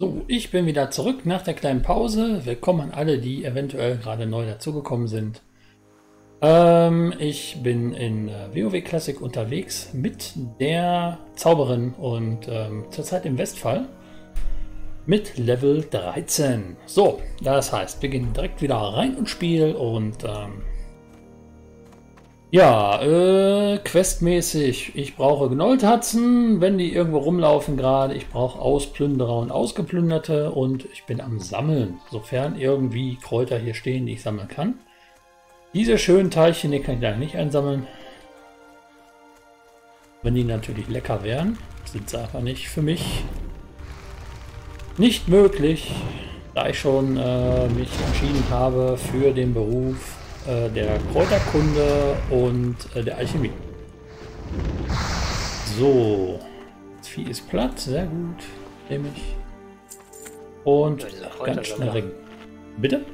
So, ich bin wieder zurück nach der kleinen Pause. Willkommen an alle, die eventuell gerade neu dazugekommen sind. Ähm, ich bin in äh, WoW Classic unterwegs mit der Zauberin und ähm, zurzeit im Westfall mit Level 13. So, das heißt, wir gehen direkt wieder rein ins Spiel und ähm, ja, äh, questmäßig. Ich brauche Gnolltatzen, wenn die irgendwo rumlaufen gerade. Ich brauche Ausplünderer und Ausgeplünderte und ich bin am Sammeln, sofern irgendwie Kräuter hier stehen, die ich sammeln kann. Diese schönen Teilchen, die kann ich leider nicht einsammeln. Wenn die natürlich lecker wären, sind sie einfach nicht für mich nicht möglich, da ich schon äh, mich entschieden habe für den Beruf äh, der Kräuterkunde und äh, der Alchemie. So. Das Vieh ist platt, sehr gut. Nehme ich. Und ganz schnell ringen. Bitte?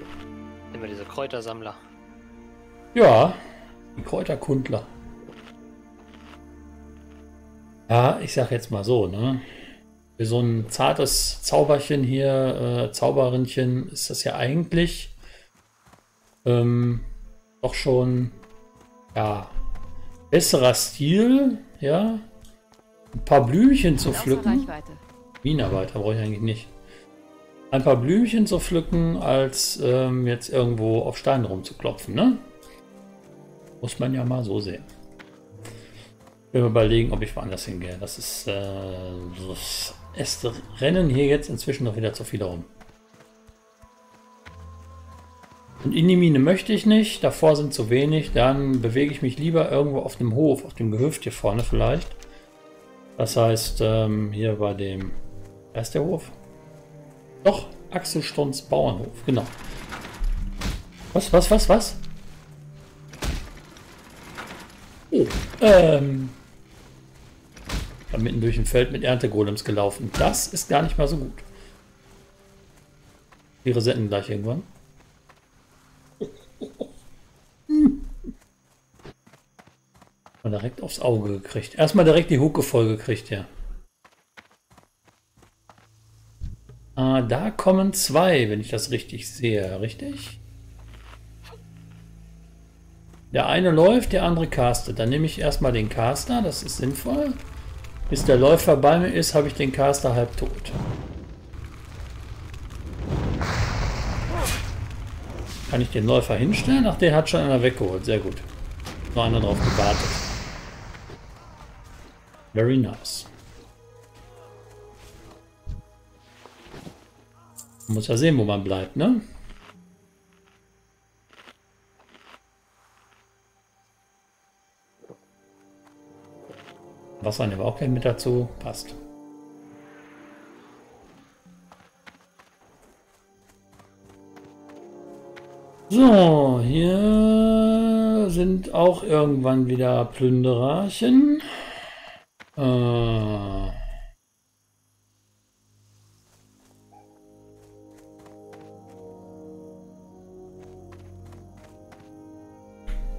Immer diese Kräutersammler. Ja, die Kräuterkundler. Ja, ich sag jetzt mal so, ne? Für so ein zartes Zauberchen hier, äh, Zauberinchen, ist das ja eigentlich ähm, doch schon, ja, besserer Stil, ja. Ein paar Blümchen zu pflücken. Wienerweiter brauche ich eigentlich nicht. Ein paar Blümchen zu pflücken, als ähm, jetzt irgendwo auf Steinen rumzuklopfen, ne? Muss man ja mal so sehen. Ich will überlegen, ob ich woanders hingehe. Das ist, äh, es rennen hier jetzt inzwischen noch wieder zu viele rum. Und in die Mine möchte ich nicht, davor sind zu wenig, dann bewege ich mich lieber irgendwo auf dem Hof, auf dem Gehöft hier vorne vielleicht. Das heißt, ähm, hier bei dem, wer ist der Hof? Doch, Axel Stunz Bauernhof, genau. Was, was, was, was? Oh, ähm, da mitten durch ein Feld mit Erntegolems gelaufen. Das ist gar nicht mal so gut. Die resetten gleich irgendwann. Mal direkt aufs Auge gekriegt. Erstmal direkt die Hucke voll gekriegt, ja. Ah, da kommen zwei, wenn ich das richtig sehe, richtig? Der eine läuft, der andere castet. Dann nehme ich erstmal den Caster, das ist sinnvoll. Bis der Läufer bei mir ist, habe ich den Caster halb tot. Kann ich den Läufer hinstellen? Ach, den hat schon einer weggeholt. Sehr gut. Nur einer drauf gewartet. Very nice. Man muss ja sehen, wo man bleibt, ne? Wasser nehmen wir auch gleich mit dazu. Passt. So, hier sind auch irgendwann wieder Plündererchen. Äh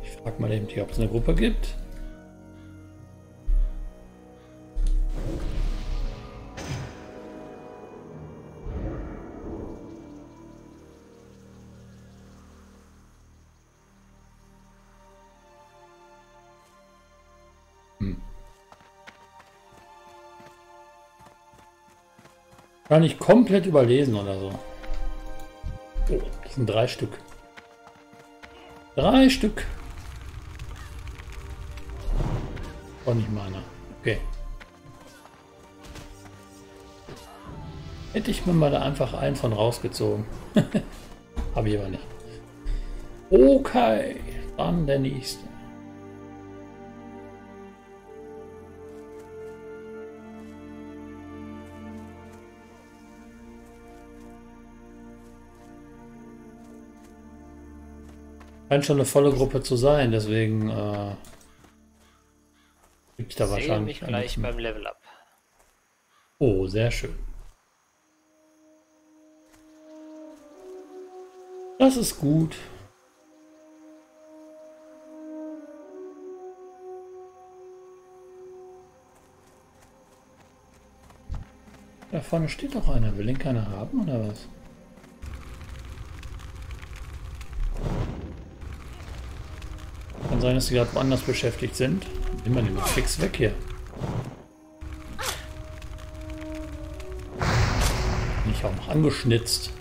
ich frage mal eben, ob es eine Gruppe gibt. Gar nicht komplett überlesen oder so. Oh, das sind drei Stück. Drei Stück. Auch nicht meiner. Okay. Hätte ich mir mal da einfach einen von rausgezogen. Habe ich aber nicht. Okay, dann der nächste. Scheint schon eine volle Gruppe zu sein, deswegen äh, gibt es da wahrscheinlich. mich gleich beim Level Up. Oh, sehr schön. Das ist gut. Da vorne steht doch einer. Will den keiner haben oder was? Sein, dass sie gerade woanders beschäftigt sind. Nimm mal den fix weg hier. Bin ich auch noch angeschnitzt.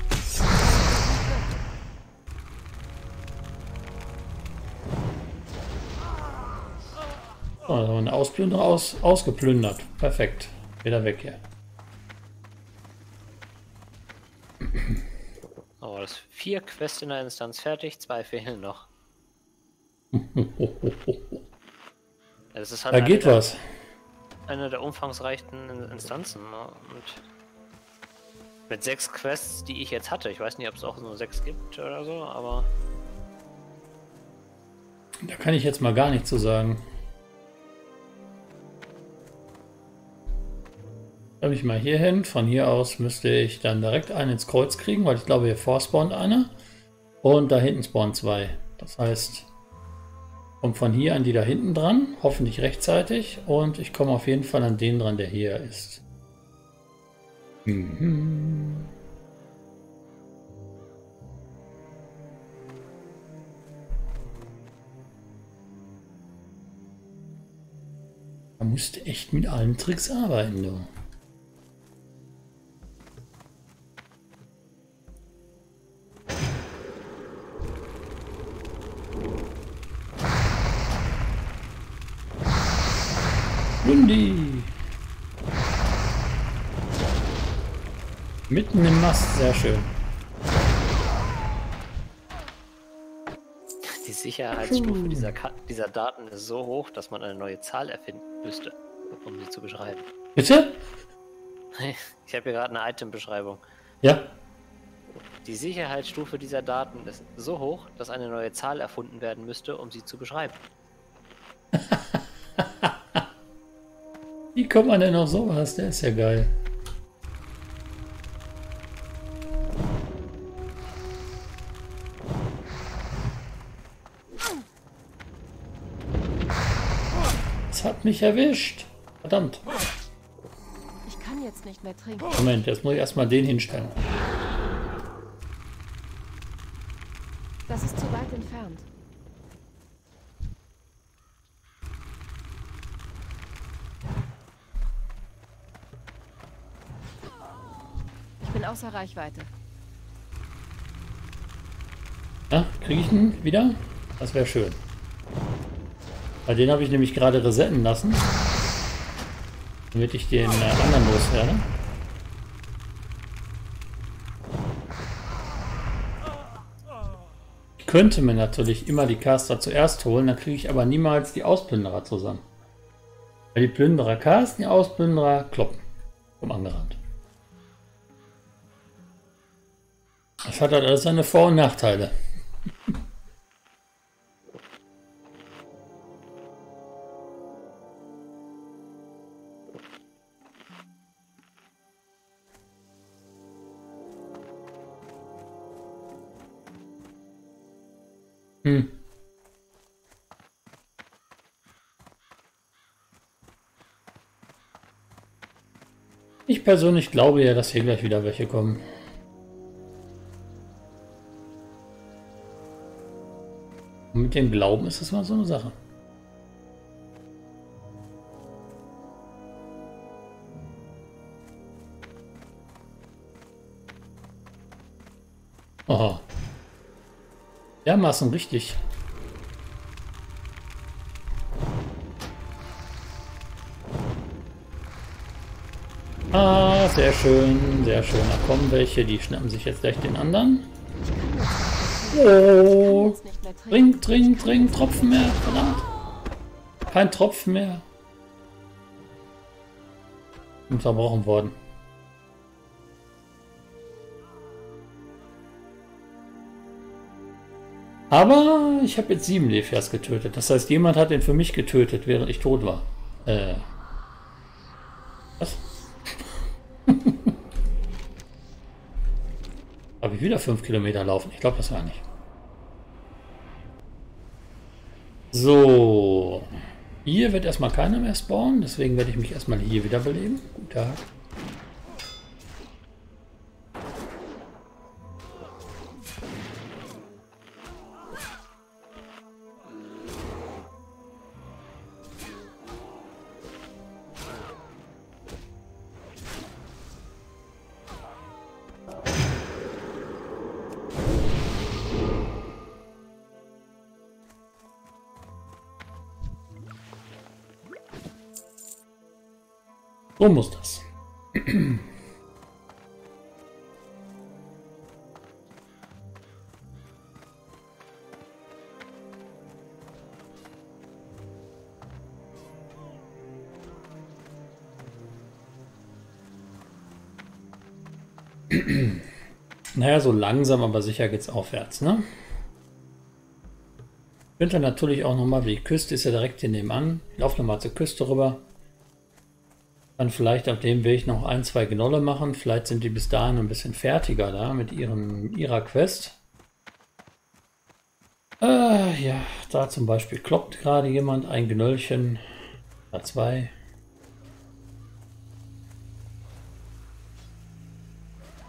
So, eine Ausplünderung aus, ausgeplündert. Perfekt. Wieder weg hier. Oh, das vier Quests in der Instanz fertig, zwei fehlen noch. Das ist halt da geht der, was. Eine der umfangreichsten Instanzen. Ne? Und mit sechs Quests, die ich jetzt hatte. Ich weiß nicht, ob es auch nur sechs gibt oder so, aber. Da kann ich jetzt mal gar nichts zu sagen. Habe ich mal hier hin. Von hier aus müsste ich dann direkt einen ins Kreuz kriegen, weil ich glaube, hier vorspawnt einer. Und da hinten spawnen zwei. Das heißt, kommt von hier an die da hinten dran, hoffentlich rechtzeitig. Und ich komme auf jeden Fall an den dran, der hier ist. Mhm. Man musste echt mit allen Tricks arbeiten, du. Lundi. Mitten im Mast, sehr schön. Die Sicherheitsstufe dieser, Ka dieser Daten ist so hoch, dass man eine neue Zahl erfinden müsste, um sie zu beschreiben. Bitte? Ich habe hier gerade eine Item-Beschreibung. Ja. Die Sicherheitsstufe dieser Daten ist so hoch, dass eine neue Zahl erfunden werden müsste, um sie zu beschreiben. Wie kommt man denn auf sowas? Der ist ja geil. Es hat mich erwischt. Verdammt. Ich kann jetzt nicht mehr trinken. Moment, jetzt muss ich erstmal den hinstellen. Das ist zu weit entfernt. Ich bin außer Reichweite. Ja, kriege ich ihn wieder? Das wäre schön. Bei den habe ich nämlich gerade resetten lassen. Damit ich den äh, anderen loswerde. Ich könnte mir natürlich immer die Caster zuerst holen, dann kriege ich aber niemals die Ausplünderer zusammen. Weil die Plünderer casten, die Ausplünderer kloppen. Vom Angerand. Das hat halt alles seine Vor- und Nachteile. Hm. Ich persönlich glaube ja, dass hier gleich wieder welche kommen. Dem Glauben ist das mal so eine Sache. Aha. Dermaßen richtig. Ah, sehr schön, sehr schön. Da kommen welche, die schnappen sich jetzt gleich den anderen. Oh, Trink, trink, trink, Tropfen mehr, verdammt. Kein Tropfen mehr. Bin verbrochen worden. Aber ich habe jetzt sieben Lefias getötet. Das heißt, jemand hat den für mich getötet, während ich tot war. Äh. Was? Habe ich wieder fünf Kilometer laufen? Ich glaube das gar nicht. So. Hier wird erstmal keiner mehr spawnen, deswegen werde ich mich erstmal hier wiederbeleben. Guten Tag. So muss das. naja, so langsam, aber sicher geht's aufwärts, ne? Könnte natürlich auch nochmal, die Küste ist ja direkt hier nebenan. Ich laufe nochmal zur Küste rüber. Dann vielleicht auf dem Weg noch ein, zwei Gnolle machen. Vielleicht sind die bis dahin ein bisschen fertiger da mit ihren, ihrer Quest. Äh, ja, da zum Beispiel kloppt gerade jemand ein Gnöllchen. Da zwei.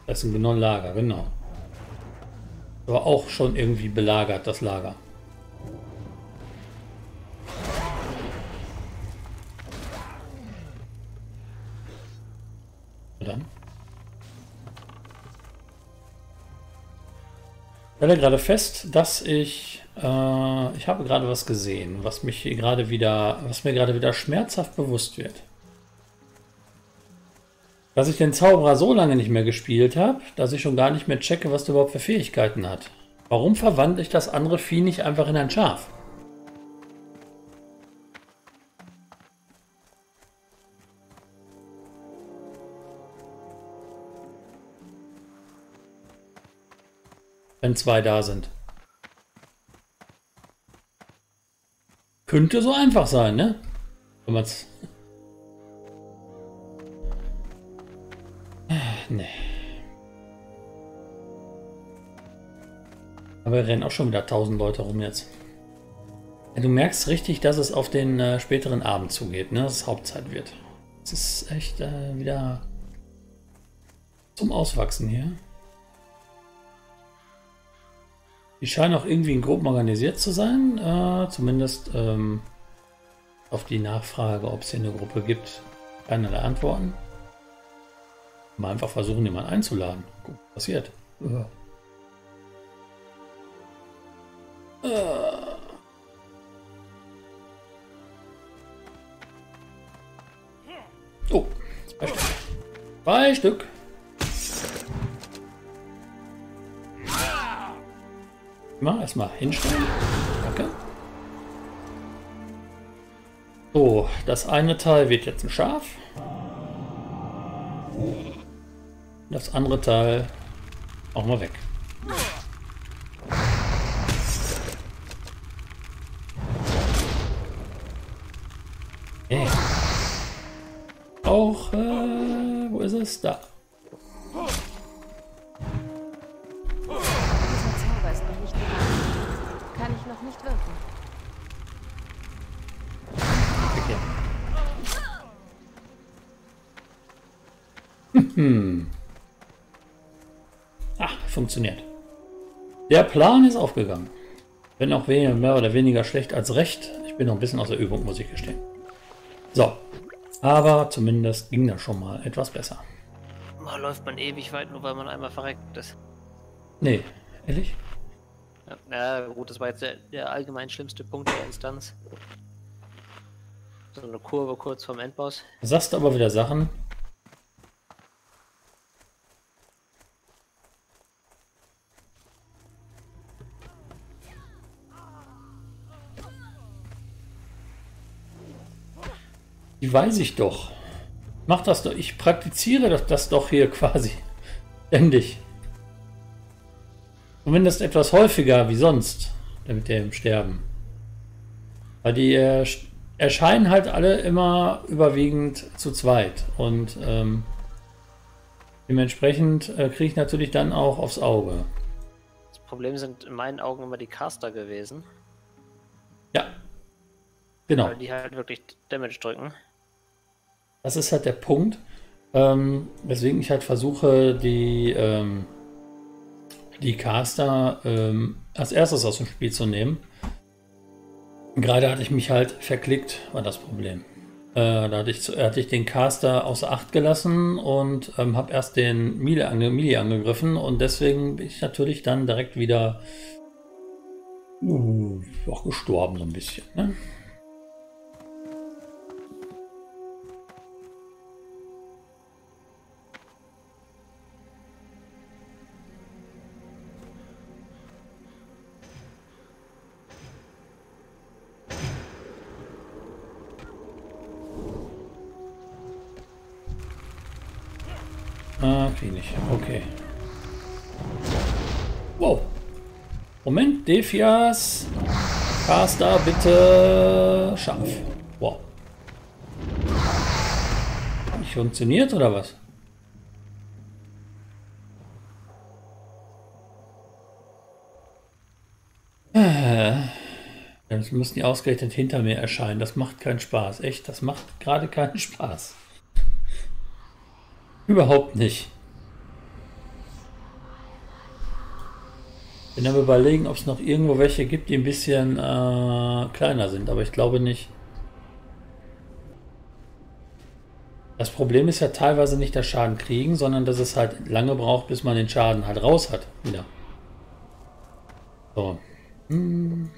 Das ist ein Gnolllager, genau. Aber auch schon irgendwie belagert, das Lager. Dann. Ich stelle gerade fest, dass ich äh, ich habe gerade was gesehen, was mich gerade wieder, was mir gerade wieder schmerzhaft bewusst wird. Dass ich den Zauberer so lange nicht mehr gespielt habe, dass ich schon gar nicht mehr checke, was der überhaupt für Fähigkeiten hat. Warum verwandle ich das andere Vieh nicht einfach in ein Schaf? Wenn zwei da sind. Könnte so einfach sein, ne? Wenn man's. Nee. Aber rennen auch schon wieder tausend Leute rum jetzt. Ja, du merkst richtig, dass es auf den äh, späteren Abend zugeht, ne? Dass es Hauptzeit wird. Es ist echt äh, wieder zum Auswachsen hier. Die scheinen auch irgendwie in Gruppen organisiert zu sein. Äh, zumindest ähm, auf die Nachfrage, ob es hier eine Gruppe gibt, keinerlei Antworten. Mal einfach versuchen, jemanden einzuladen. Guck, was passiert. Ja. Äh. Oh, zwei Stück. Zwei Stück. Mal erstmal hinstellen. Danke. So, das eine Teil wird jetzt ein Schaf. Das andere Teil auch mal weg. Der Plan ist aufgegangen. Wenn auch mehr oder weniger schlecht als recht. Ich bin noch ein bisschen aus der Übung, muss ich gestehen. So. Aber zumindest ging das schon mal etwas besser. Oh, läuft man ewig weit, nur weil man einmal verreckt ist. Nee, ehrlich? Ja, ja gut, das war jetzt der, der allgemein schlimmste Punkt der Instanz. So eine Kurve kurz vorm Endboss. sagst aber wieder Sachen, Die weiß ich doch. Mach das doch. Ich praktiziere das, das doch hier quasi. Ständig. Zumindest etwas häufiger wie sonst. Damit der im Sterben. Weil die äh, erscheinen halt alle immer überwiegend zu zweit. Und ähm, dementsprechend äh, kriege ich natürlich dann auch aufs Auge. Das Problem sind in meinen Augen immer die Caster gewesen. Ja. Genau. Weil die halt wirklich Damage drücken. Das ist halt der Punkt, ähm, weswegen ich halt versuche, die, ähm, die Caster ähm, als erstes aus dem Spiel zu nehmen. Gerade hatte ich mich halt verklickt, war das Problem. Äh, da hatte ich, hatte ich den Caster außer Acht gelassen und ähm, habe erst den Mili, ange, angegriffen und deswegen bin ich natürlich dann direkt wieder uh, auch gestorben so ein bisschen. Ne? Defias. Caster, bitte scharf. Wow. Nicht funktioniert oder was? Äh, Jetzt müssen die ausgerechnet hinter mir erscheinen. Das macht keinen Spaß. Echt, das macht gerade keinen Spaß. Überhaupt nicht. Bin aber überlegen, ob es noch irgendwo welche gibt, die ein bisschen äh, kleiner sind, aber ich glaube nicht. Das Problem ist ja teilweise nicht das Schaden kriegen, sondern dass es halt lange braucht, bis man den Schaden halt raus hat. Wieder. So. Hm.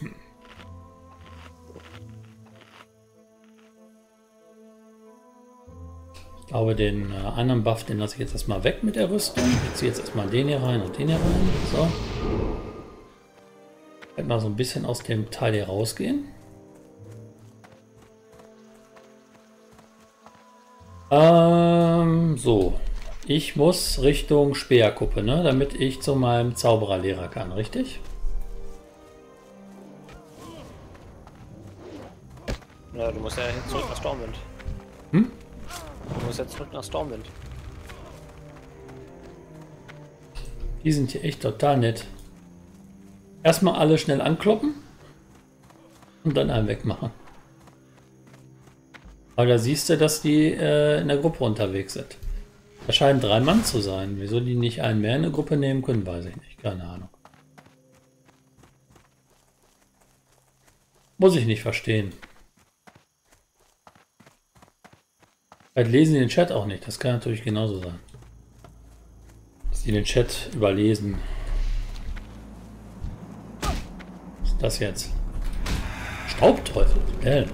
Ich glaube, den äh, anderen Buff, den lasse ich jetzt erstmal weg mit der Rüstung. Ich ziehe jetzt erstmal den hier rein und den hier rein. So. Werde mal so ein bisschen aus dem Teil hier rausgehen. Ähm, so. Ich muss Richtung Speerkuppe, ne? damit ich zu meinem Zaubererlehrer kann, richtig? Ja, du musst ja zurück nach Stormwind. Hm? Du musst jetzt zurück nach Stormwind. Die sind hier echt total nett. Erstmal alle schnell ankloppen und dann einen wegmachen. Aber da siehst du, dass die äh, in der Gruppe unterwegs sind. Da scheinen drei Mann zu sein. Wieso die nicht einen mehr in eine Gruppe nehmen können, weiß ich nicht. Keine Ahnung. Muss ich nicht verstehen. Vielleicht lesen die den Chat auch nicht. Das kann natürlich genauso sein. Dass die den Chat überlesen. Was ist das jetzt? Staubteufel. Hell.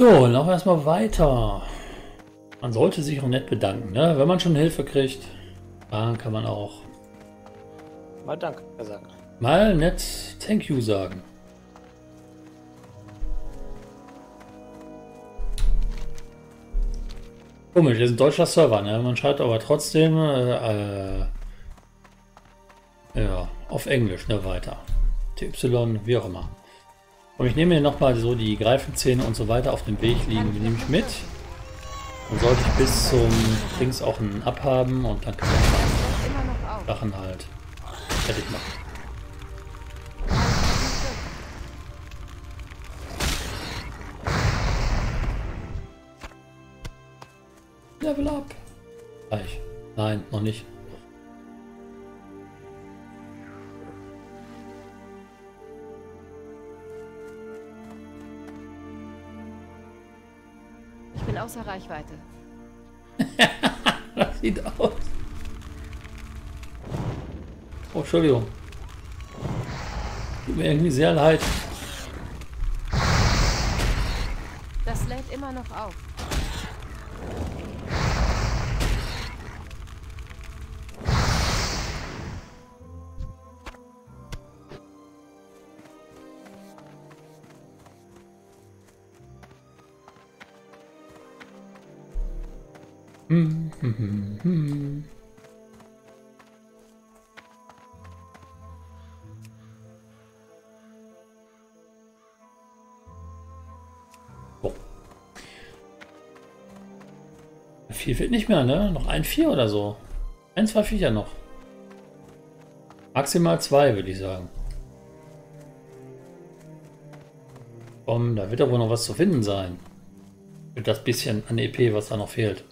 So, laufen wir erstmal weiter. Man sollte sich auch nett bedanken, ne? Wenn man schon Hilfe kriegt, dann kann man auch Mal Danke sagen. mal nett Thank you sagen. Komisch, das ist ein deutscher Server, ne? Man schreibt aber trotzdem äh, äh, ja, auf Englisch, ne, weiter. TY, wie auch immer. Und ich nehme mir nochmal so die Greifenzähne und so weiter auf dem Weg liegen, die nehme ich mit. Dann sollte ich bis zum Dings auch einen abhaben und dann kann auf. Sachen halt fertig machen. Level up. Gleich. Nein, noch nicht. Reichweite. Das sieht aus. Oh, Entschuldigung. Tut mir irgendwie sehr leid. Das lädt immer noch auf. Hm, hm, hm, hm. So. Viel wird nicht mehr, ne? Noch ein Vier oder so. Ein, zwei Viecher noch. Maximal zwei, würde ich sagen. Komm, da wird doch wohl noch was zu finden sein. Für das bisschen an EP, was da noch fehlt.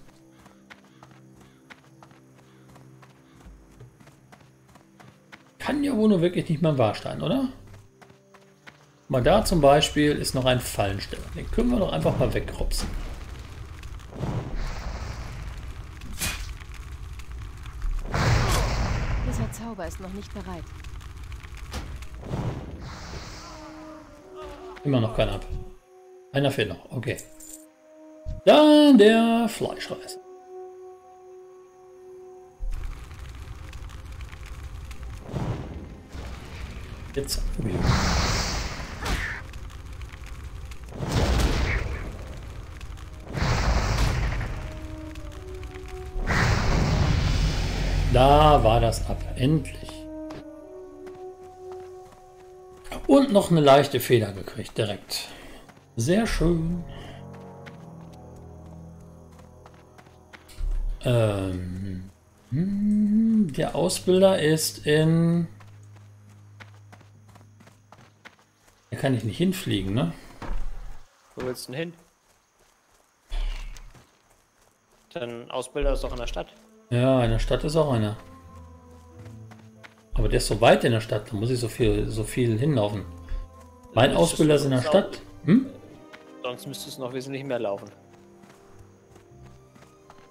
Nur wirklich nicht mal Warstein, oder? Mal da zum Beispiel ist noch ein Fallensteller. Den können wir doch einfach mal wegkropsen. Dieser Zauber ist noch nicht bereit. Immer noch kein ab. Einer fehlt noch. Okay. Dann der Fleischreis. Jetzt. Da war das ab. Endlich. Und noch eine leichte Feder gekriegt, direkt. Sehr schön. Ähm, hm, der Ausbilder ist in... Da kann ich nicht hinfliegen, ne? Wo willst du denn hin? Dein Ausbilder ist doch in der Stadt. Ja, in der Stadt ist auch einer. Aber der ist so weit in der Stadt, da muss ich so viel, so viel hinlaufen. Mein Müsstest Ausbilder ist in der Stadt. Hm? Sonst müsstest du noch wesentlich mehr laufen.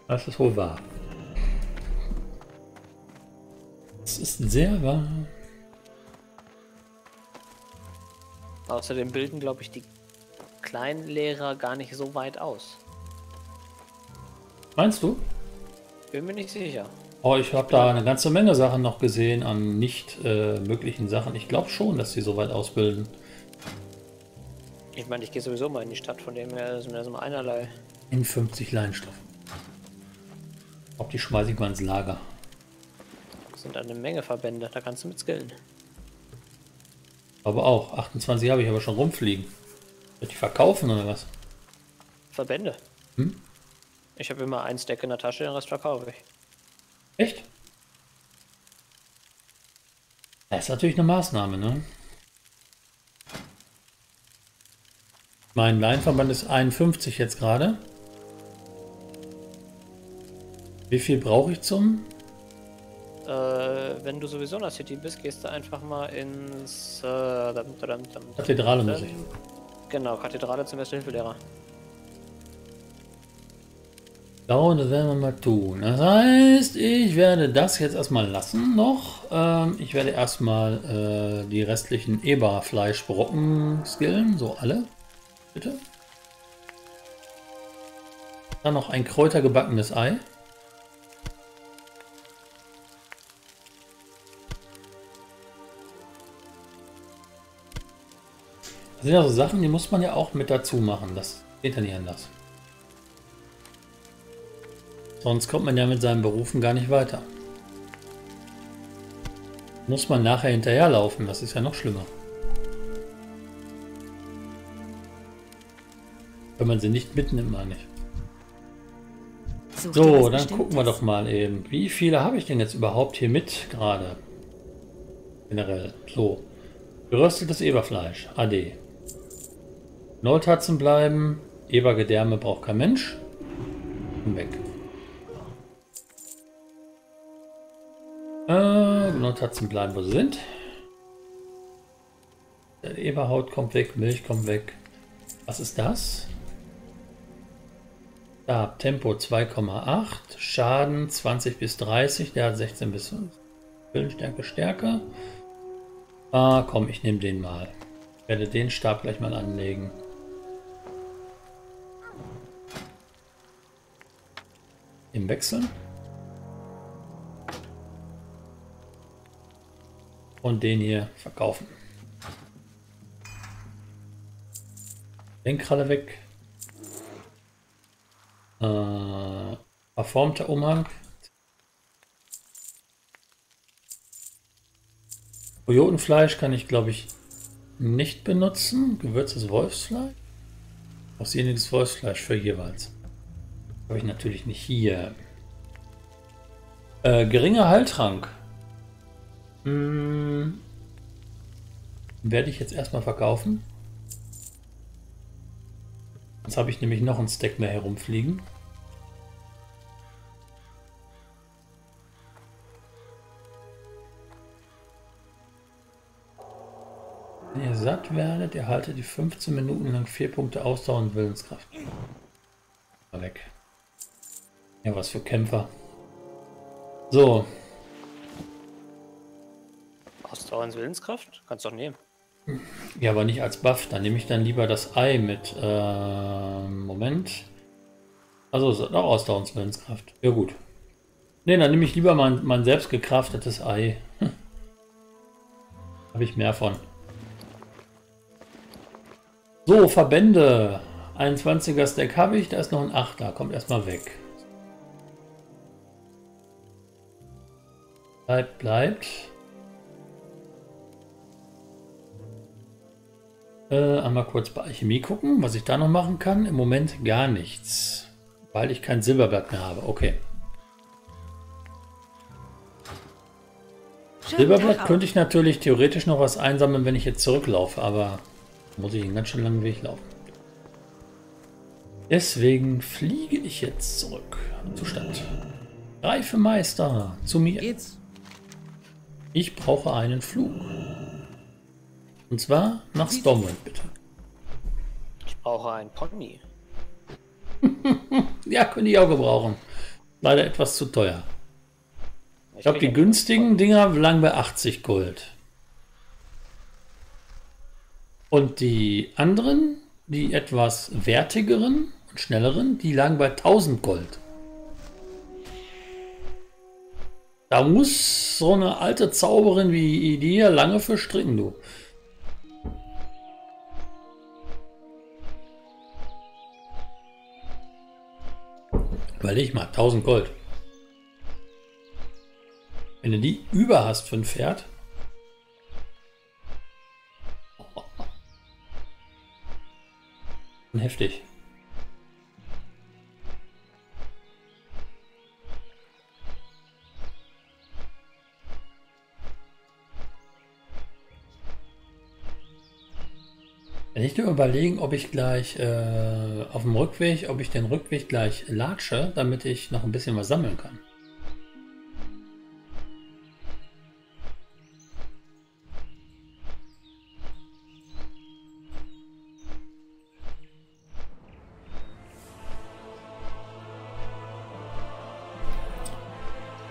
Das ist wohl wahr. Das ist sehr wahr. Außerdem bilden, glaube ich, die kleinen Lehrer gar nicht so weit aus. Meinst du? Bin mir nicht sicher. Oh, ich habe da eine ganze Menge Sachen noch gesehen an nicht äh, möglichen Sachen. Ich glaube schon, dass sie so weit ausbilden. Ich meine, ich gehe sowieso mal in die Stadt, von dem her ist mir das immer einerlei. In 50 Leinstoff. Ob die schmeiße ich mal ins Lager. Das sind eine Menge Verbände, da kannst du mit skillen. Aber auch. 28 habe ich aber schon rumfliegen. Soll ich die verkaufen oder was? Verbände? Hm? Ich habe immer ein Stack in der Tasche, den Rest verkaufe ich. Echt? Das ist natürlich eine Maßnahme, ne? Mein Leinverband ist 51 jetzt gerade. Wie viel brauche ich zum? Äh, wenn du sowieso in der City bist, gehst du einfach mal ins äh, dam, dam, dam. Genau, Kathedrale zum Erste Hilfelehrer. Ja, und das werden wir mal tun. Das heißt, ich werde das jetzt erstmal lassen noch. Ähm, ich werde erstmal äh, die restlichen Eberfleischbrocken skillen. So alle. Bitte. Dann noch ein kräutergebackenes Ei. Sind ja so Sachen, die muss man ja auch mit dazu machen. Das geht ja nicht anders. Sonst kommt man ja mit seinen Berufen gar nicht weiter. Muss man nachher hinterherlaufen, das ist ja noch schlimmer. Wenn man sie nicht mitnimmt, meine ich. So, dann gucken wir doch mal eben. Wie viele habe ich denn jetzt überhaupt hier mit gerade? Generell. So. Geröstetes Eberfleisch. AD. Nolltatzen bleiben. Ebergedärme braucht kein Mensch. Und weg. Äh, Nolltatzen bleiben, wo sie sind. Der Eberhaut kommt weg, Milch kommt weg. Was ist das? Da, Tempo 2,8, Schaden 20 bis 30, der hat 16 bis 5. Willenstärke, Stärke. Ah, komm, ich nehme den mal. Ich werde den Stab gleich mal anlegen. Im Wechseln. Und den hier verkaufen. Lenkrad weg. Äh, verformter Umhang. Kojotenfleisch kann ich, glaube ich, nicht benutzen. Gewürztes Wolfsfleisch. Ausjähriges Wolfsfleisch für jeweils. Habe ich natürlich nicht hier. Äh, geringer Heiltrank. Hm. Werde ich jetzt erstmal verkaufen. Jetzt habe ich nämlich noch einen Stack mehr herumfliegen. Wenn ihr satt werdet, erhaltet ihr 15 Minuten lang 4 Punkte Ausdauer und Willenskraft. Mal weg. Ja, was für Kämpfer. So, Ausdauer ins Willenskraft? Kannst du doch nehmen. Ja, aber nicht als Buff. Dann nehme ich dann lieber das Ei mit. Äh, Moment. Also es hat auch Ausdauerungswillenskraft. Ja gut. Ne, dann nehme ich lieber mein, mein selbst gekraftetes Ei. Hm. Habe ich mehr von. So, Verbände. 21er Stack habe ich, da ist noch ein 8er. Kommt erstmal weg. Bleibt, bleibt. Äh, einmal kurz bei Alchemie gucken, was ich da noch machen kann. Im Moment gar nichts, weil ich kein Silberblatt mehr habe. Okay. Silberblatt könnte ich natürlich theoretisch noch was einsammeln, wenn ich jetzt zurücklaufe, aber muss ich einen ganz schön langen Weg laufen. Deswegen fliege ich jetzt zurück zur Stadt. Reife Meister, zu mir. Geht's? Ich brauche einen Flug. Und zwar nach Stormwind, bitte. Ich brauche einen Pony. Ja, könnte ich auch gebrauchen. Leider etwas zu teuer. Ich glaube, die günstigen Dinger lagen bei 80 Gold. Und die anderen, die etwas wertigeren und schnelleren, die lagen bei 1000 Gold. Da muss so eine alte Zauberin wie die hier lange für stricken, du. Überleg mal, 1000 Gold. Wenn du die über hast für ein Pferd. Heftig. Ich nur überlegen, ob ich gleich äh, auf dem Rückweg, ob ich den Rückweg gleich latsche, damit ich noch ein bisschen was sammeln kann.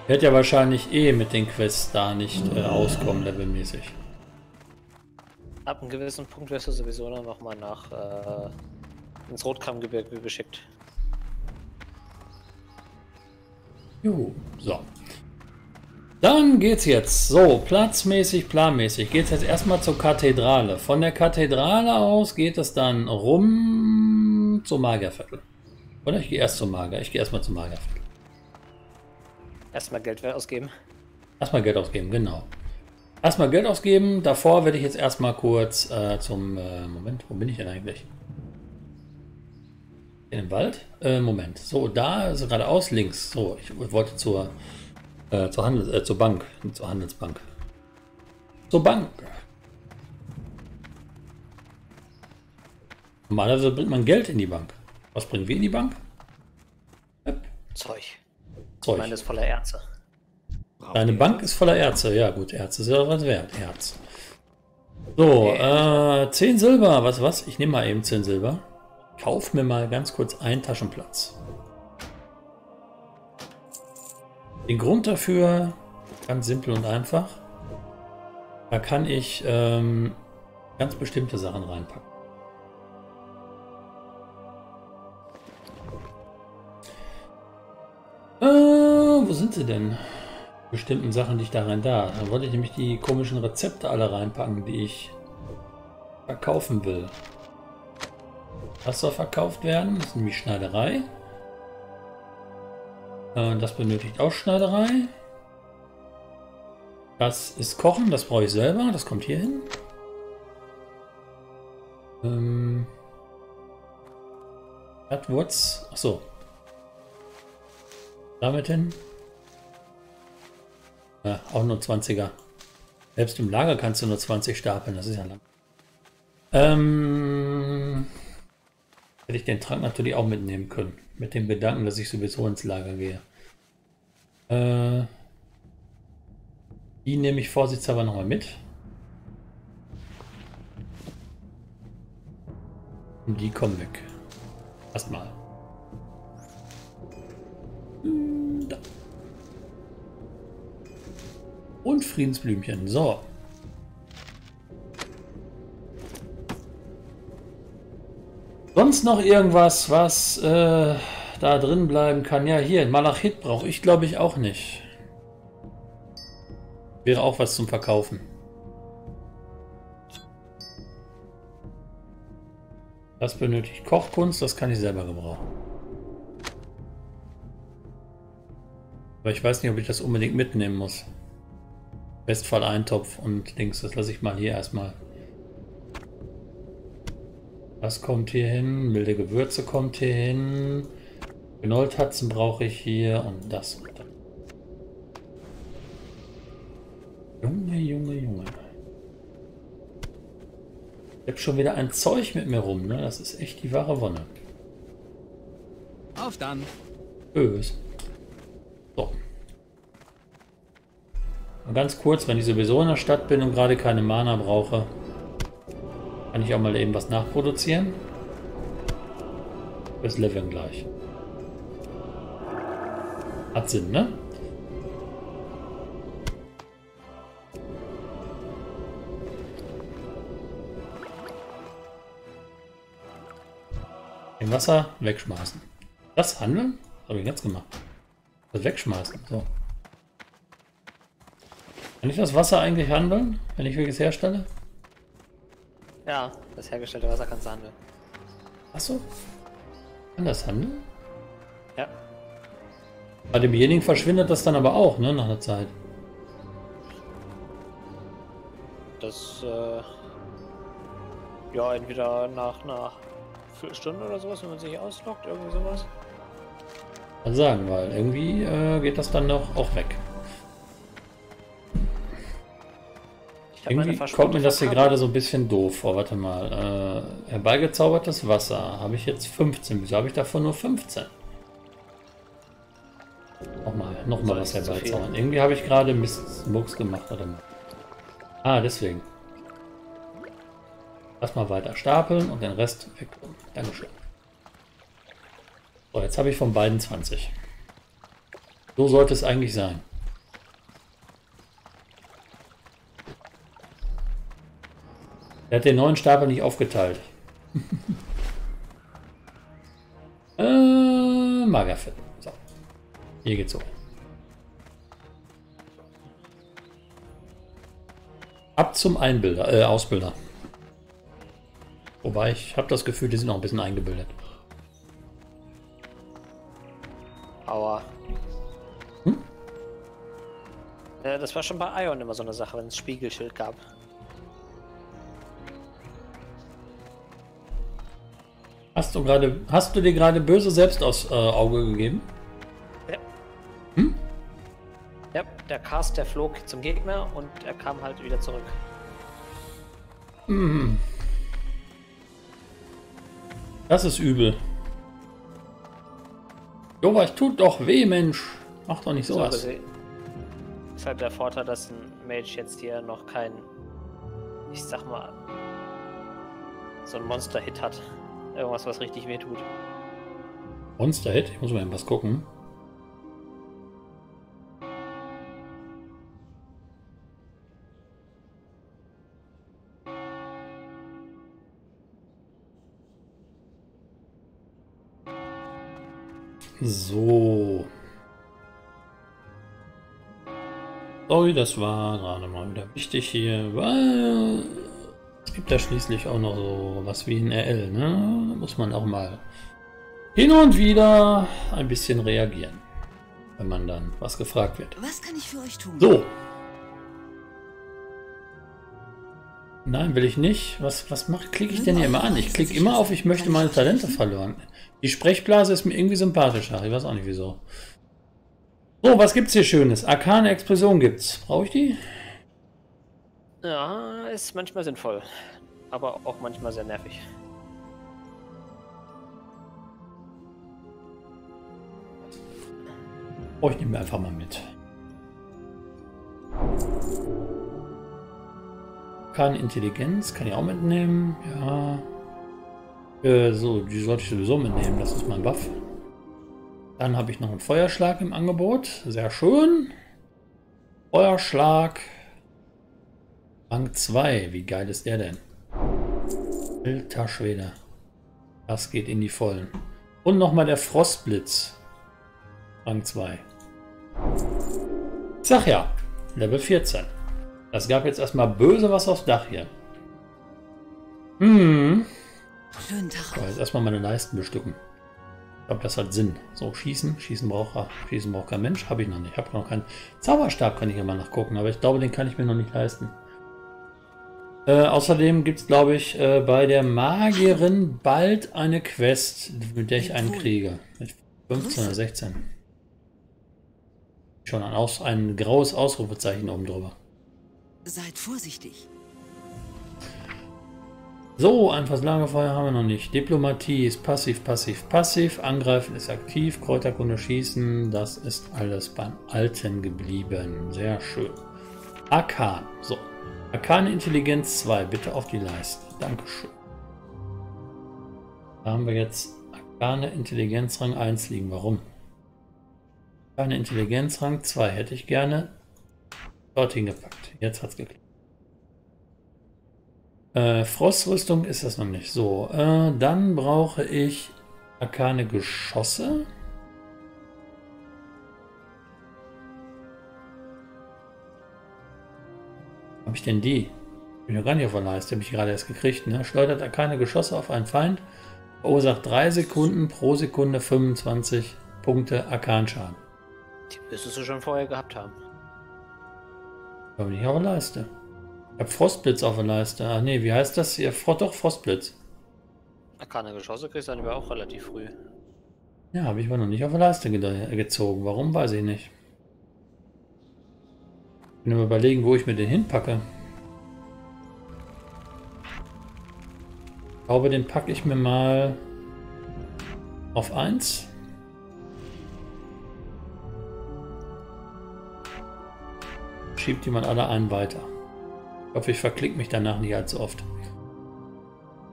Wird ja wahrscheinlich eh mit den Quests da nicht äh, auskommen, levelmäßig. Ab einem gewissen Punkt wirst du sowieso dann nochmal nach äh, ins Rotkammgebirge geschickt. Juhu, so. Dann geht's jetzt so, platzmäßig, planmäßig, geht's jetzt erstmal zur Kathedrale. Von der Kathedrale aus geht es dann rum zum Magierviertel. Oder ich gehe erst zum Magier, ich gehe erstmal zum Magierviertel. Erstmal Geld ausgeben. Erstmal Geld ausgeben, genau. Erstmal Geld ausgeben, davor werde ich jetzt erstmal kurz äh, zum, äh, Moment, wo bin ich denn eigentlich? In dem Wald? Äh, Moment, so, da ist geradeaus links. So, ich wollte zur, äh, zur, Handels, äh, zur Bank, zur Handelsbank. Zur Bank. Normalerweise bringt man Geld in die Bank. Was bringen wir in die Bank? Zeug. Zeug. Meine ist voller Erze. Deine Bank ist voller Erze. Ja, gut, Erz ist ja was wert. Erz. So, äh, 10 Silber. Was, was? Ich nehme mal eben 10 Silber. Kauf mir mal ganz kurz einen Taschenplatz. Den Grund dafür, ganz simpel und einfach. Da kann ich ähm, ganz bestimmte Sachen reinpacken. Äh, wo sind sie denn? Bestimmten Sachen, ich da rein da. Dann wollte ich nämlich die komischen Rezepte alle reinpacken, die ich verkaufen will. Das soll verkauft werden. Das ist nämlich Schneiderei. Äh, Das benötigt auch Schneiderei. Das ist Kochen, das brauche ich selber. Das kommt hier hin. Ähm, Blattwurz. Achso. Damit hin. Ja, auch nur 20er. Selbst im Lager kannst du nur 20 stapeln, das ist ja lang. Ähm, Hätte ich den Trank natürlich auch mitnehmen können. Mit dem Gedanken, dass ich sowieso ins Lager gehe. Äh, die nehme ich vorsichtshalber nochmal mit. Und die kommen weg. Erstmal. Hm, da. Und Friedensblümchen. So. Sonst noch irgendwas, was äh, da drin bleiben kann? Ja, hier, Malachit brauche ich glaube ich auch nicht. Wäre auch was zum Verkaufen. Das benötigt Kochkunst, das kann ich selber gebrauchen. Aber ich weiß nicht, ob ich das unbedingt mitnehmen muss. Westfall Eintopf und Dings, das lasse ich mal hier erstmal. Was kommt hier hin? Milde Gewürze kommt hier hin. Knolltatzen brauche ich hier und das und das. Junge, Junge, Junge. Ich habe schon wieder ein Zeug mit mir rum, ne? Das ist echt die wahre Wonne. Auf dann. Bös. Und ganz kurz, wenn ich sowieso in der Stadt bin und gerade keine Mana brauche, kann ich auch mal eben was nachproduzieren. Das Leveln gleich. Hat Sinn, ne? Im Wasser wegschmeißen. Das handeln? Habe ich jetzt gemacht. Das wegschmeißen. So. Kann ich das Wasser eigentlich handeln, wenn ich welches herstelle? Ja, das hergestellte Wasser kannst du handeln. Achso. Kann das handeln? Ja. Bei demjenigen verschwindet das dann aber auch, ne, nach einer Zeit. Das, äh, ja, entweder nach einer Viertelstunde oder sowas, wenn man sich ausloggt, irgendwie sowas. Kann sagen, weil irgendwie äh, geht das dann noch auch weg. Irgendwie kommt mir das hier gerade so ein bisschen doof vor. Warte mal. Äh, herbeigezaubertes Wasser. Habe ich jetzt 15. Wieso habe ich davon nur 15? Nochmal, nochmal was herbeizaubern. Irgendwie habe ich gerade Mist Mucks gemacht. Warte mal. Ah, deswegen. Lass mal weiter stapeln und den Rest weg. Dankeschön. So, jetzt habe ich von beiden 20. So sollte es eigentlich sein. Er hat den neuen Stapel nicht aufgeteilt. äh, Magerfett. So. Hier geht's hoch. Ab zum Einbilder, äh, Ausbilder. Wobei ich habe das Gefühl, die sind noch ein bisschen eingebildet. Aua. Hm? Ja, das war schon bei Ion immer so eine Sache, wenn es Spiegelschild gab. Hast du gerade, hast du dir gerade böse selbst aus äh, Auge gegeben? Ja. Hm? Ja, der Cast, der flog zum Gegner und er kam halt wieder zurück. Das ist übel. Sowas tut doch weh, Mensch. Mach doch nicht So sowas. gesehen. Ist halt der Vorteil, dass ein Mage jetzt hier noch kein, ich sag mal, so ein Monster-Hit hat. Irgendwas, was richtig weh tut. Monster Hit? Ich muss mal eben was gucken. So. Sorry, das war gerade mal wieder wichtig hier, weil gibt ja schließlich auch noch so was wie ein RL, ne? Da muss man auch mal hin und wieder ein bisschen reagieren, wenn man dann was gefragt wird. Was kann ich für euch tun? So. Nein, will ich nicht. Was, was macht, klicke ich denn hier immer an? Ich klicke immer auf, ich möchte meine Talente verloren. Die Sprechblase ist mir irgendwie sympathischer. Ich weiß auch nicht wieso. So, was gibt's hier Schönes? Arkane Explosion gibt's. Brauche ich die? Ja, ist manchmal sinnvoll, aber auch manchmal sehr nervig. Oh, ich nehme einfach mal mit. Kann Intelligenz, kann ich auch mitnehmen. Ja. Äh, so, die sollte ich sowieso mitnehmen. Das ist mein Buff. Dann habe ich noch einen Feuerschlag im Angebot. Sehr schön. Feuerschlag. Rang 2. Wie geil ist der denn? Alter Schwede. Das geht in die Vollen. Und nochmal der Frostblitz. Rang 2. Sag ja, Level 14. Das gab jetzt erstmal böse was aufs Dach hier. Hm. Schönen Tag. So, jetzt erstmal meine Leisten bestücken. Ich glaube, das hat Sinn. So, schießen. Schießen braucht, schießen braucht kein Mensch. Habe ich noch nicht. Ich habe noch keinen Zauberstab, kann ich immer nachgucken. Aber ich glaube, den kann ich mir noch nicht leisten. Äh, außerdem gibt es, glaube ich, äh, bei der Magierin bald eine Quest, mit der ich einen kriege. Mit 15 oder 16. Schon ein, Aus ein graues Ausrufezeichen oben drüber. Seid vorsichtig. So, ein Lagerfeuer haben wir noch nicht. Diplomatie ist passiv, passiv, passiv. Angreifen ist aktiv. Kräuterkunde schießen, das ist alles beim Alten geblieben. Sehr schön. Arkan. So. Arkane Intelligenz 2. Bitte auf die Leiste. Dankeschön. Da haben wir jetzt Arkane Intelligenz Rang 1 liegen. Warum? Arkane Intelligenz Rang 2 hätte ich gerne dorthin gepackt. Jetzt hat es geklappt. Äh, Frostrüstung ist das noch nicht. So, äh, dann brauche ich arkane Geschosse. Habe ich denn die? Bin ja gar nicht auf der Leiste, habe ich gerade erst gekriegt. Ne? Schleudert arkane Geschosse auf einen Feind. Verursacht 3 Sekunden pro Sekunde 25 Punkte Arkanschaden. Die müsstest du schon vorher gehabt haben. Aber nicht auf der Leiste. Ich habe Frostblitz auf der Leiste. Ach nee, wie heißt das hier? Fro doch, Frostblitz. Arkane Geschosse kriegst du dann aber auch relativ früh. Ja, habe ich aber noch nicht auf der Leiste ge gezogen. Warum, weiß ich nicht. Ich bin überlegen, wo ich mir den hinpacke. Ich glaube, den packe ich mir mal auf 1. Schiebt jemand alle einen weiter. Ich hoffe, ich verklick mich danach nicht allzu oft.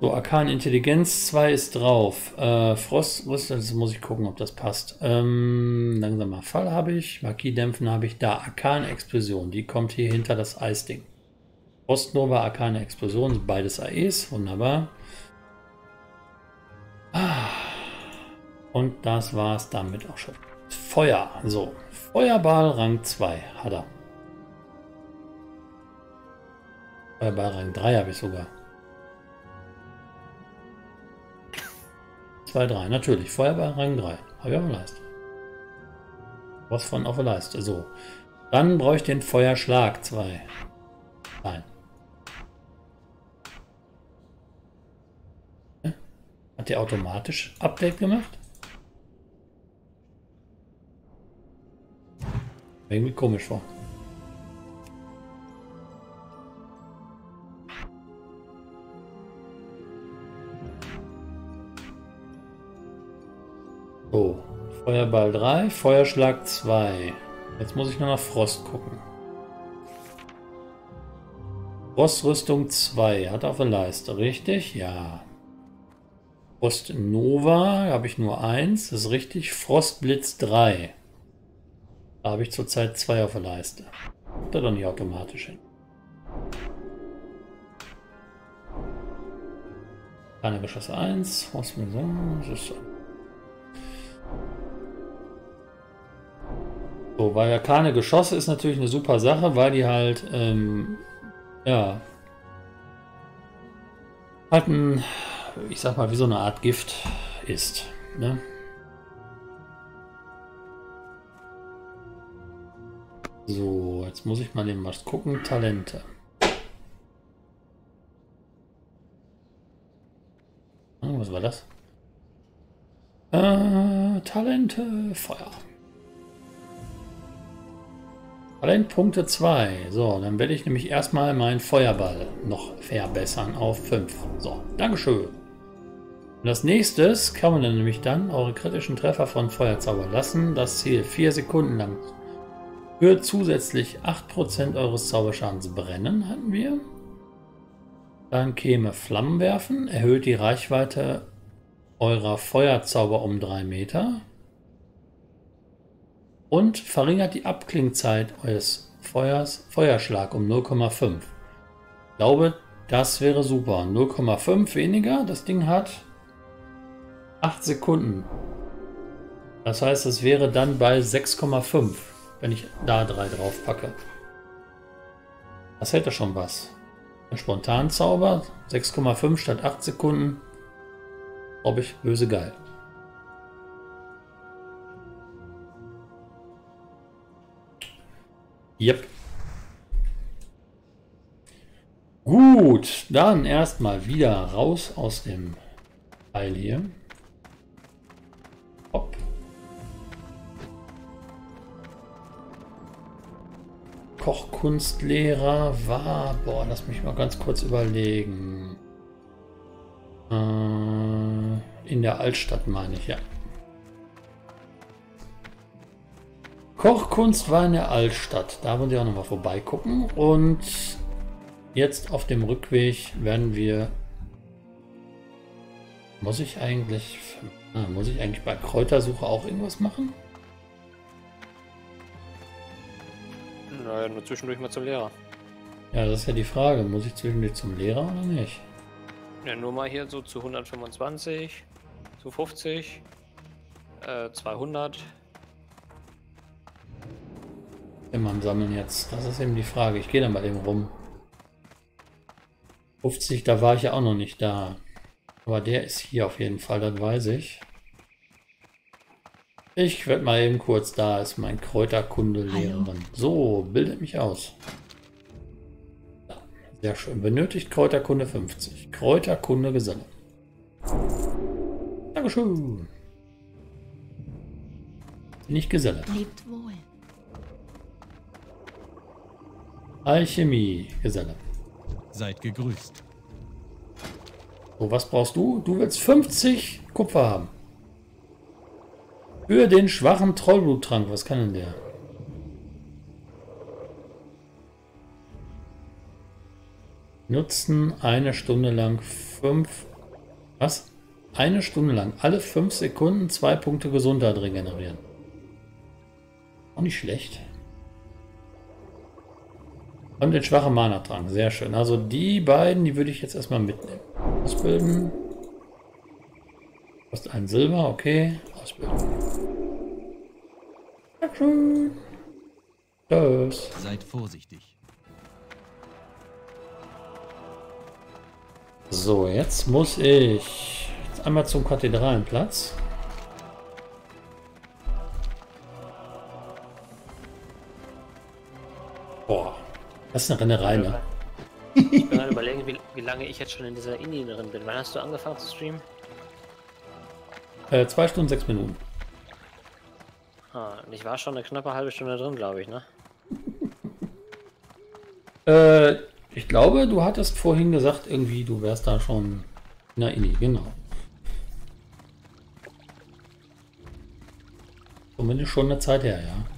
So, Arkan Intelligenz 2 ist drauf. Äh, Frost, das muss ich gucken, ob das passt. Ähm, langsamer Fall habe ich. Marquis-Dämpfen habe ich da. Arkan Explosion, die kommt hier hinter das Eisding. Frostnova, Arkane Explosion, beides AEs, wunderbar. Ah. Und das war es damit auch schon. Feuer, so. Feuerball Rang 2 hat er. Feuerball Rang 3 habe ich sogar. 2, 3, natürlich. Feuerball Rang 3. Habe ich auf der Leiste. Was von auf der Leiste. So. Dann brauche ich den Feuerschlag 2. Nein. Hat der automatisch Update gemacht? Irgendwie komisch vor. So, Feuerball 3, Feuerschlag 2. Jetzt muss ich nur nach Frost gucken. Frostrüstung 2, hat auf der Leiste, richtig? Ja. Frost Nova habe ich nur 1, das ist richtig. Frostblitz 3. Da habe ich zurzeit 2 auf der Leiste. Da doch nicht automatisch hin. Keine Geschosse 1, Frostblitz, das ist So, weil ja keine Geschosse ist natürlich eine super Sache, weil die halt, ähm, ja, halt ein, ich sag mal, wie so eine Art Gift ist. Ne? So, jetzt muss ich mal eben was gucken. Talente. Ah, was war das? Äh, Talente, Feuer. Talentpunkte 2. So, dann werde ich nämlich erstmal meinen Feuerball noch verbessern auf 5. So, Dankeschön. Und als nächstes kann man dann nämlich dann eure kritischen Treffer von Feuerzauber lassen. Das Ziel 4 Sekunden lang. Für zusätzlich 8% eures Zauberschadens brennen hatten wir. Dann käme Flammenwerfen, erhöht die Reichweite eurer Feuerzauber um 3 Meter. Und verringert die Abklingzeit eures Feuers, Feuerschlag um 0,5. Ich glaube, das wäre super. 0,5 weniger. Das Ding hat 8 Sekunden. Das heißt, es wäre dann bei 6,5, wenn ich da 3 drauf packe. Das hätte schon was. Ein Spontanzauber, 6,5 statt 8 Sekunden. Glaube ich, böse geil. Yep. Gut, dann erstmal wieder raus aus dem Teil hier. Hopp. Kochkunstlehrer war, boah, lass mich mal ganz kurz überlegen. Äh, in der Altstadt meine ich, ja. Kochkunst war in der Altstadt. Da wollen wir auch nochmal vorbeigucken. Und jetzt auf dem Rückweg werden wir. Muss ich eigentlich. Ah, muss ich eigentlich bei Kräutersuche auch irgendwas machen? Naja, nur zwischendurch mal zum Lehrer. Ja, das ist ja die Frage. Muss ich zwischendurch zum Lehrer oder nicht? Ja, nur mal hier so zu 125, zu 50, äh, 200. Immer sammeln jetzt. Das ist eben die Frage. Ich gehe dann bei dem rum. 50, da war ich ja auch noch nicht da. Aber der ist hier auf jeden Fall, das weiß ich. Ich werde mal eben kurz da, ist mein Kräuterkunde-Lehrerin. So, bildet mich aus. Sehr schön. Benötigt Kräuterkunde 50. Kräuterkunde Geselle. Dankeschön. Nicht Geselle. Lebt Alchemie Geselle. Seid gegrüßt. So, was brauchst du? Du willst 50 Kupfer haben. Für den schwachen Trollbluttrank. Was kann denn der? Nutzen eine Stunde lang fünf. Was? Eine Stunde lang alle fünf Sekunden zwei Punkte Gesundheit regenerieren. Auch nicht schlecht. Und den schwachen Mana-Trank. Sehr schön. Also die beiden, die würde ich jetzt erstmal mitnehmen. Ausbilden. Kostet ein Silber, okay. Ausbilden. Dankeschön. Tschüss. Seid vorsichtig. So, jetzt muss ich jetzt einmal zum Kathedralenplatz. Das ist eine Rennerei, ne? Ich bin gerade überlegen, wie, wie lange ich jetzt schon in dieser Indie drin bin. Wann hast du angefangen zu streamen? Äh, zwei Stunden, sechs Minuten. Ah, und ich war schon eine knappe halbe Stunde drin, glaube ich, ne? Äh, ich glaube, du hattest vorhin gesagt, irgendwie, du wärst da schon in der Inni, genau. Zumindest schon eine Zeit her, ja.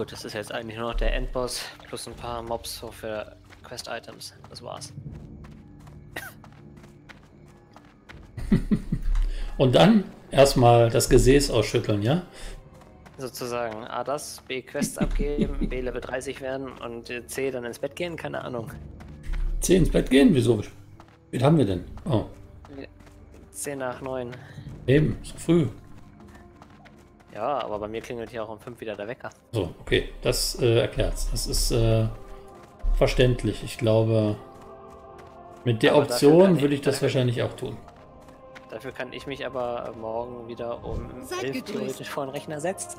Gut, das ist jetzt eigentlich nur noch der Endboss plus ein paar Mobs so für Quest-Items. Das war's. Und dann erstmal das Gesäß ausschütteln, ja? Sozusagen A das, B Quests abgeben, B Level 30 werden und C dann ins Bett gehen, keine Ahnung. 10 ins Bett gehen? Wieso? Wie haben wir denn? Oh, 10 nach 9. eben, so früh. Ja, aber bei mir klingelt hier auch um 5 wieder der Wecker. So, okay, das äh, erklärt's. Das ist äh, verständlich. Ich glaube, mit der Aber Option würde ich das dafür- wahrscheinlich auch tun. Dafür kann ich mich aber morgen wieder um Seid 11 gegrüßt. theoretisch vor den Rechner setzen.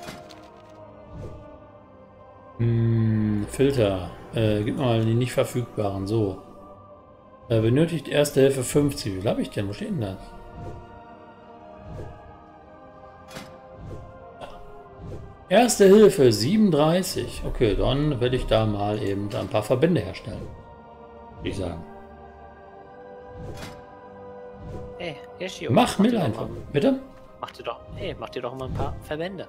Hm, Filter. Äh, gib mal die nicht verfügbaren. So. Äh, benötigt erste Hilfe 50. Wie habe ich denn? Wo steht denn das? Erste Hilfe 37. Okay, dann werde ich da mal eben ein paar Verbände herstellen. Würde ich sagen. Ey, Yoshio. Mach dir mir einfach. mal- Bitte? Mach dir doch, ey, mach dir doch mal ein paar Verbände.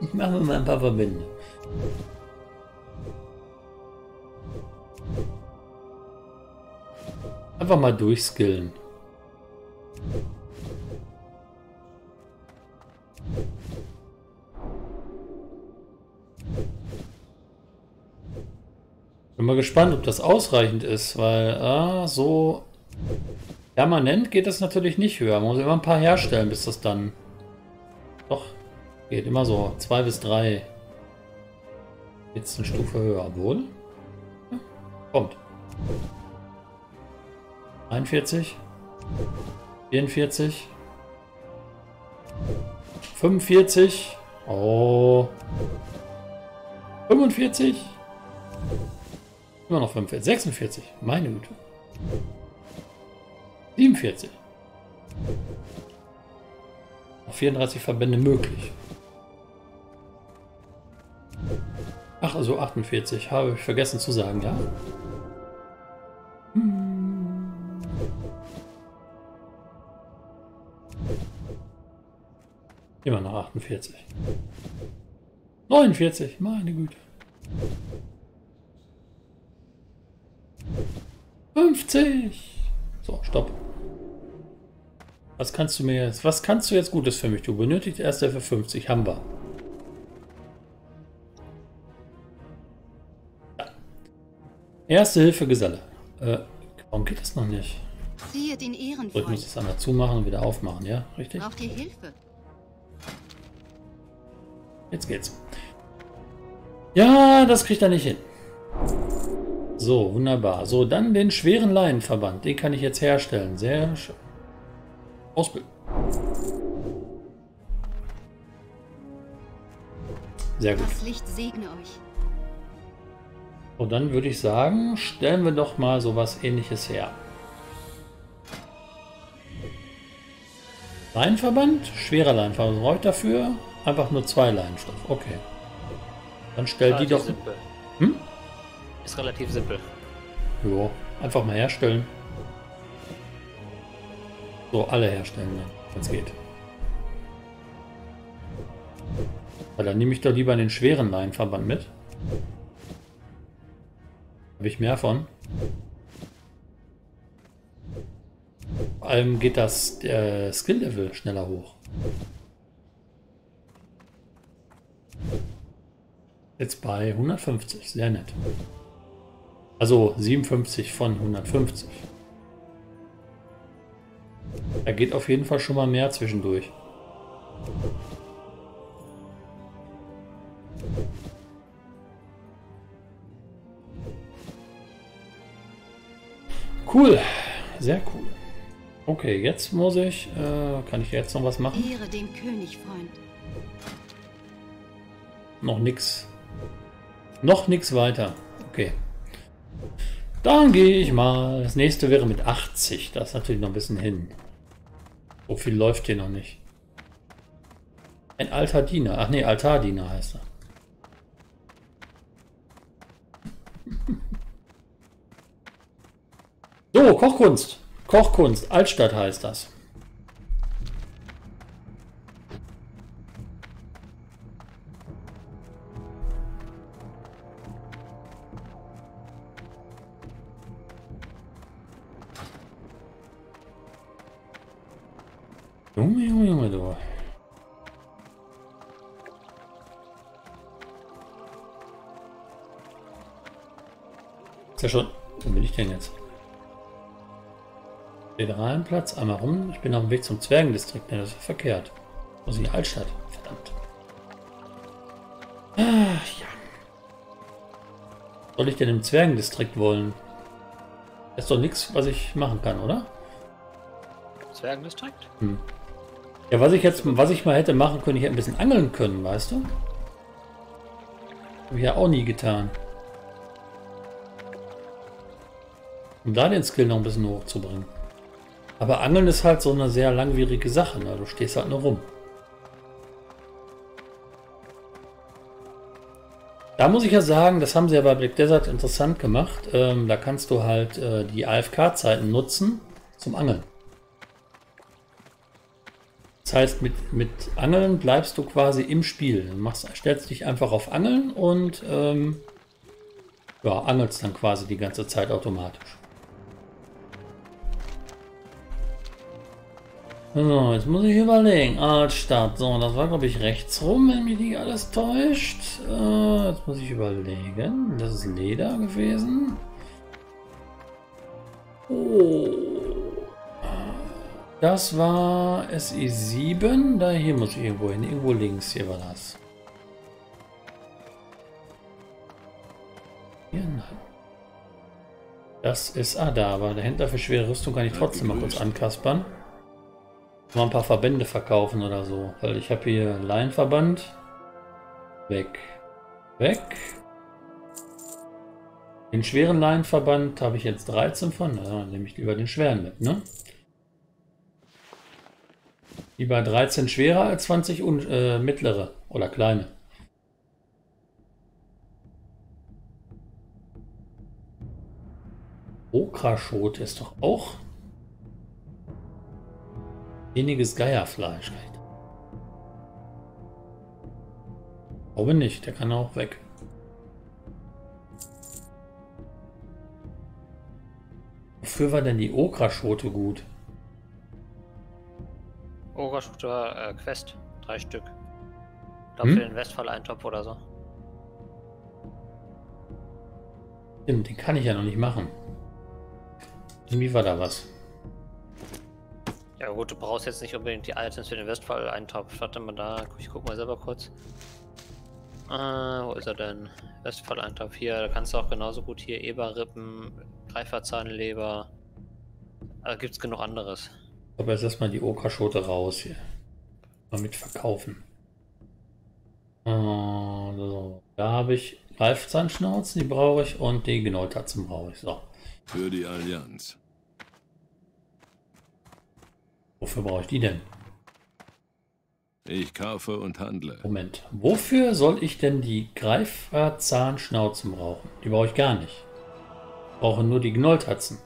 Ich mache mir mal ein paar Verbände. Einfach mal durchskillen. Bin mal gespannt, ob das ausreichend ist, weil ah, so permanent geht das natürlich nicht höher. Man muss immer ein paar herstellen, bis das dann doch geht. Immer so zwei bis drei. Jetzt eine Stufe höher, obwohl? Kommt. 41, 44, 45, oh, 45, immer noch 45, 46, meine Güte, 47, noch 34 Verbände möglich. Ach, also 48, habe ich vergessen zu sagen, ja. Immer noch 48. 49, meine Güte. 50. So, stopp. Was kannst du mir jetzt, was kannst du jetzt Gutes für mich? Du benötigst erst für 50, haben wir. Ja. Erste Hilfe Geselle. Äh, warum geht das noch nicht? Siehe den So, ich muss Ehrenfreund. das einmal zumachen und wieder aufmachen, ja? Richtig? Braucht ihr Hilfe? Jetzt geht's. Ja, das kriegt er nicht hin. So, wunderbar. So, dann den schweren Leinenverband. Den kann ich jetzt herstellen. Sehr schön. Ausbilden. Sehr gut. Das Licht segne euch. Und dann würde ich sagen, stellen wir doch mal sowas ähnliches her. Leinenverband, schwerer Leinenverband. Brauche ich dafür? Einfach nur zwei Leinenstoff. Okay. Dann stell die doch. simpel. Hm? Ist relativ simpel. Jo, einfach mal herstellen. So, alle herstellen, wenn es geht. Weil dann nehme ich doch lieber den schweren Leinenverband mit. Habe ich mehr von. Vor allem geht das äh, Skill-Level schneller hoch. Jetzt bei 150, sehr nett. Also 57 von 150. Da geht auf jeden Fall schon mal mehr zwischendurch. Cool, sehr cool. Okay, jetzt muss ich, äh, kann ich jetzt noch was machen? Ehre den König, Freund. Noch nix. Noch nix weiter. Okay. Dann gehe ich mal. Das nächste wäre mit 80. Das ist natürlich noch ein bisschen hin. So viel läuft hier noch nicht. Ein alter Diener. Ach nee, Altardiener heißt er. So, Kochkunst. Kochkunst. Altstadt heißt das. Junge, du. Ist ja schon. Wo bin ich denn jetzt? Federalplatz, einmal rum. Ich bin auf dem Weg zum Zwergendistrikt. Ne, das ist verkehrt. Muss in die Altstadt. Verdammt. Ach ja. Soll ich denn im Zwergendistrikt wollen? Das ist doch nichts, was ich machen kann, oder? Zwergendistrikt? Ja, was ich jetzt, was ich mal hätte machen können, ich hätte ein bisschen angeln können, weißt du? Habe ich ja auch nie getan. Um da den Skill noch ein bisschen hochzubringen. Aber Angeln ist halt so eine sehr langwierige Sache, ne? Du stehst halt nur rum. Da muss ich ja sagen, das haben sie ja bei Black Desert interessant gemacht. Ähm, da kannst du halt äh, die AFK-Zeiten nutzen zum Angeln. Das heißt, mit, mit Angeln bleibst du quasi im Spiel. Machst, stellst dich einfach auf Angeln und ähm, ja, angelst dann quasi die ganze Zeit automatisch. So, jetzt muss ich überlegen. Altstadt. So, das war, glaube ich, rechts rum, wenn mich nicht alles täuscht. Äh, jetzt muss ich überlegen. Das ist Leder gewesen. Oh. Das war SI7. Da hier muss ich irgendwo hin. Irgendwo links. Hier war das. Hier, nein. Das ist, ah, da, aber der Händler für schwere Rüstung kann ich trotzdem mal kurz ankaspern. Mal ein paar Verbände verkaufen oder so. Weil ich habe hier Laienverband. Weg. Weg. Den schweren Laienverband habe ich jetzt 13 von. Ja, nehme ich lieber den schweren mit, ne? Lieber 13 schwerer als 20 und, äh, mittlere oder kleine. Okraschot ist doch auch weniges Geierfleisch. Glaube nicht, der kann auch weg. Wofür war denn die Okraschote gut? Okraschote äh, Quest. Drei Stück. Ich glaube Hm? für den Westfall-Eintopf oder so. Stimmt, den kann ich ja noch nicht machen. Irgendwie war da was. Ja gut, du brauchst jetzt nicht unbedingt die Items für den Westfall-Eintopf. Warte mal da, ich guck mal selber kurz. Ah, wo ist er denn? Westfall-Eintopf hier, da kannst du auch genauso gut hier Eberrippen, Greiferzahnleber. Da gibt's genug anderes. Aber jetzt erstmal die Okraschote raus hier. Mal mit verkaufen. Äh, so. Da habe ich Greifzahnschnauzen, die brauche ich, und die Gnolltatzen brauche ich. So. Für die Allianz. Wofür brauche ich die denn? Ich kaufe und handle. Moment. Wofür soll ich denn die Greiferzahnschnauzen brauchen? Die brauche ich gar nicht. Ich brauche nur die Gnolltatzen.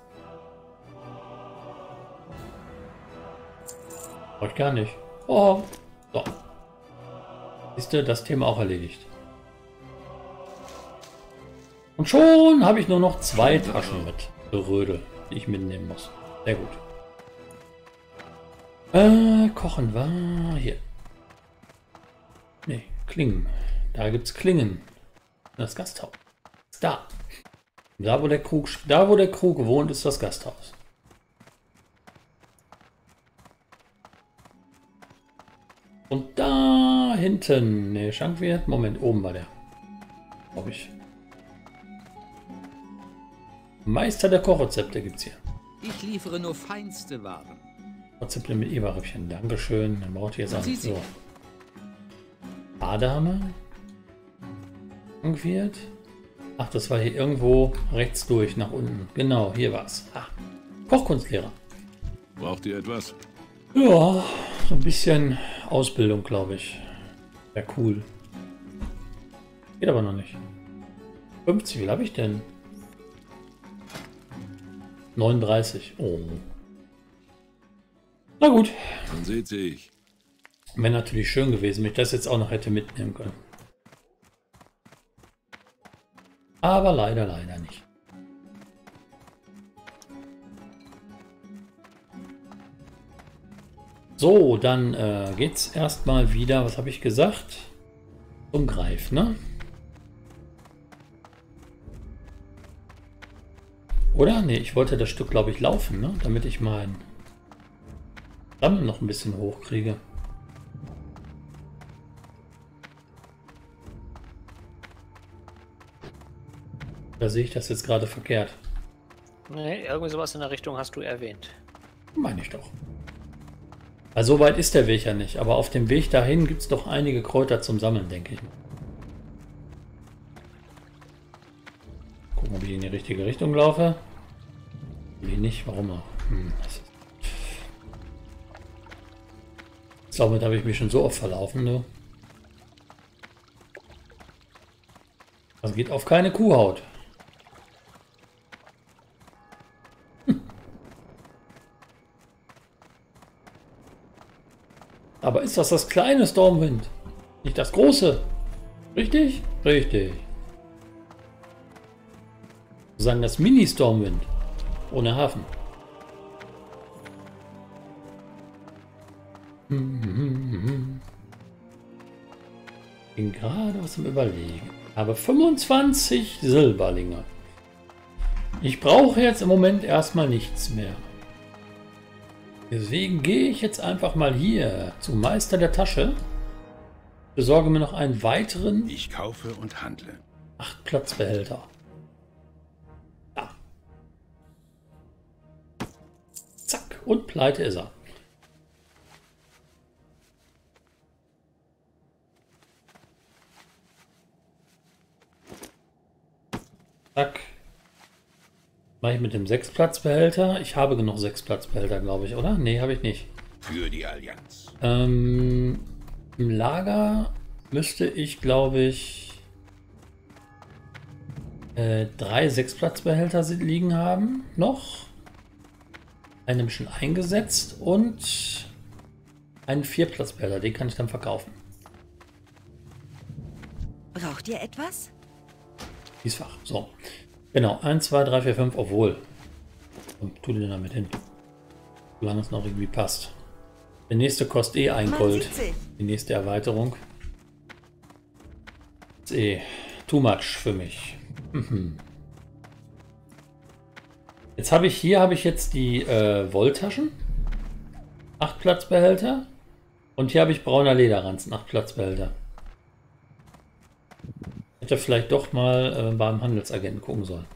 Ich gar nicht. Oh. So. Siehst du, das Thema auch erledigt. Und schon habe ich nur noch zwei Taschen mit Rödel, die ich mitnehmen muss. Sehr gut. Äh, kochen war hier. Nee, Klingen. Da gibt's Klingen. Das Gasthaus. Ist da. Da wo der Krug, da wo der Krug wohnt, ist das Gasthaus. Und da hinten, ne, Schankwirt, Moment, oben war der. Glaube ich. Meister der Kochrezepte gibt's hier. Ich liefere nur feinste Waren. Rezepte mit Eberrippchen. Dankeschön. Dann braucht ihr jetzt Man auch so. sie. Badame. Schankwirt. Ach, das war hier irgendwo rechts durch, nach unten. Genau, hier war's. Ah, Kochkunstlehrer. Braucht ihr etwas? Ja, so ein bisschen Ausbildung, glaube ich. Wäre cool. Geht aber noch nicht. 50, wie viel habe ich denn? 39. Oh. Na gut. Man sieht sich. Wäre natürlich schön gewesen, wenn ich das jetzt auch noch hätte mitnehmen können. Aber leider, leider nicht. So, dann äh, geht's erstmal wieder, was habe ich gesagt? Zum Greif, ne? Oder? Ne, ich wollte das Stück, glaube ich, laufen, ne? Damit ich mein Damm noch ein bisschen hochkriege. Da sehe ich das jetzt gerade verkehrt. Nee, irgendwie sowas in der Richtung hast du erwähnt. Meine ich doch. Also so weit ist der Weg ja nicht, aber auf dem Weg dahin gibt es doch einige Kräuter zum Sammeln, denke ich. Gucken, ob ich in die richtige Richtung laufe. Nee, nicht. Warum auch? Hm, da habe ich mich schon so oft verlaufen, ne? Das geht auf keine Kuhhaut. Aber ist das kleine Stormwind? Nicht das große? Richtig? Richtig. Sagen das Mini-Stormwind. Ohne Hafen. Bin gerade was am Überlegen. Aber 25 Silberlinge. Ich brauche jetzt im Moment erstmal nichts mehr. Deswegen gehe ich jetzt einfach mal hier zum Meister der Tasche. Besorge mir noch einen weiteren Ich kaufe und handle. 8 Platzbehälter. Da. Zack. Und pleite ist er. Zack. Mache ich mit dem 6 Platzbehälter. Ich habe genug 6 Platzbehälter, glaube ich, oder? Nee, habe ich nicht. Für die Allianz. Ähm, Im Lager müsste ich, glaube ich, äh, drei Sechsplatzbehälter liegen haben. Noch. Einen schon eingesetzt und einen Vierplatzbehälter. Den kann ich dann verkaufen. Braucht ihr etwas? Schließfach. So. Genau. 1, 2, 3, 4, 5. Obwohl. Komm, tu den damit hin. Solange es noch irgendwie passt. Der nächste kostet eh ein Gold. Die nächste Erweiterung. Ist eh too much für mich. Mhm. Jetzt habe ich hier habe ich jetzt die äh, Wolltaschen. 8 Platzbehälter. Und hier habe ich brauner Lederranzen. 8 Platzbehälter. Hätte vielleicht doch mal äh, beim Handelsagenten gucken sollen.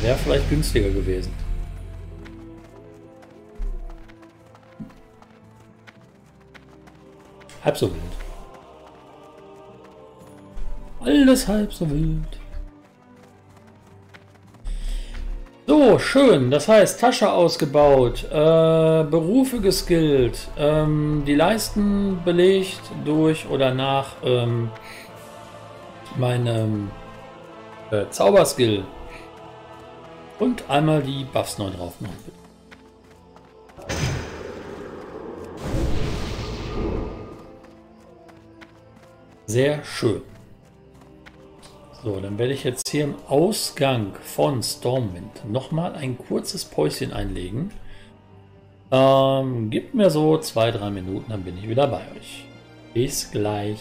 Wäre vielleicht günstiger gewesen. Halb so wild. Alles halb so wild. So, schön. Das heißt, Tasche ausgebaut, äh, Berufe geskillt, ähm, die Leisten belegt durch oder nach ähm, meinem äh, Zauberskill. Und einmal die Buffs neu drauf machen. Sehr schön. So, dann werde ich jetzt hier im Ausgang von Stormwind nochmal ein kurzes Päuschen einlegen. Ähm, gibt mir so zwei, drei Minuten, dann bin ich wieder bei euch. Bis gleich.